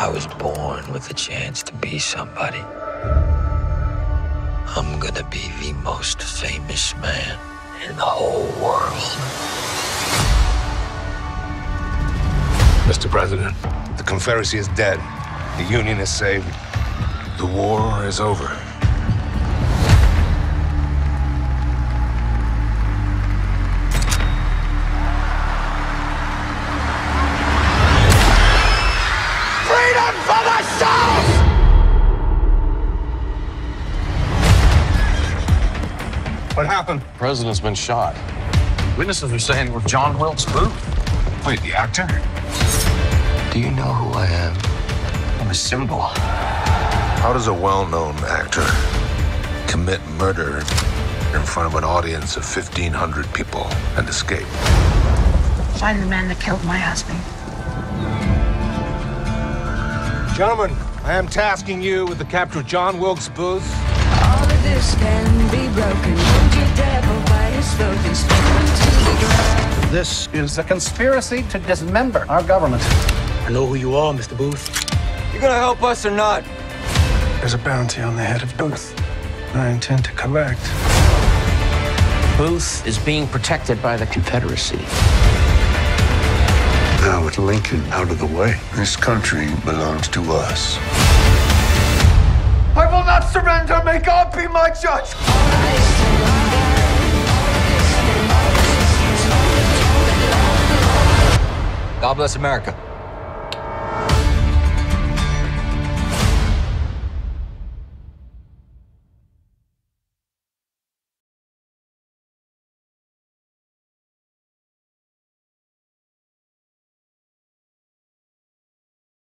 I was born with a chance to be somebody. I'm gonna be the most famous man in the whole world. Mr. President, The Confederacy is dead. The Union is saved. the war is over. Freedom for the South! What happened? President's been shot. Witnesses are saying it was John Wilkes Booth. Wait, the actor? Do you know who I am? I'm a symbol. How does a well known actor commit murder in front of an audience of 1,500 people and escape? Find the man that killed my husband. Gentlemen, I am tasking you with the capture of John Wilkes Booth. All of this can be broken. Hold your devil by his throat and stick him the. This is a conspiracy to dismember our government. I know who you are, Mr. Booth. You're gonna help us or not? There's a bounty on the head of Booth. I intend to collect. Booth is being protected by the Confederacy. Now with Lincoln out of the way, this country belongs to us. I will not surrender. May God be my judge. God bless America.